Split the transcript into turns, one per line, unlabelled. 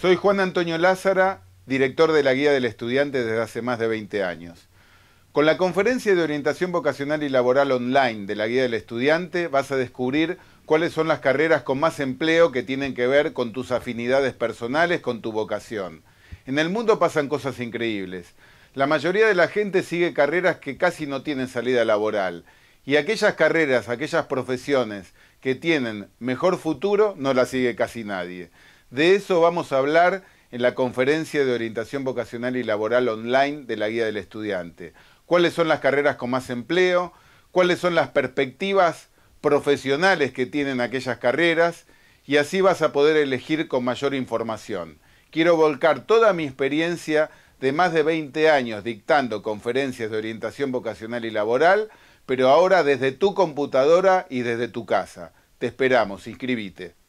Soy Juan Antonio Lázara, director de la Guía del Estudiante desde hace más de 20 años. Con la conferencia de orientación vocacional y laboral online de la Guía del Estudiante vas a descubrir cuáles son las carreras con más empleo que tienen que ver con tus afinidades personales, con tu vocación. En el mundo pasan cosas increíbles. La mayoría de la gente sigue carreras que casi no tienen salida laboral. Y aquellas carreras, aquellas profesiones que tienen mejor futuro, no las sigue casi nadie. De eso vamos a hablar en la conferencia de orientación vocacional y laboral online de la Guía del Estudiante. ¿Cuáles son las carreras con más empleo? ¿Cuáles son las perspectivas profesionales que tienen aquellas carreras? Y así vas a poder elegir con mayor información. Quiero volcar toda mi experiencia de más de 20 años dictando conferencias de orientación vocacional y laboral, pero ahora desde tu computadora y desde tu casa. Te esperamos, inscribite.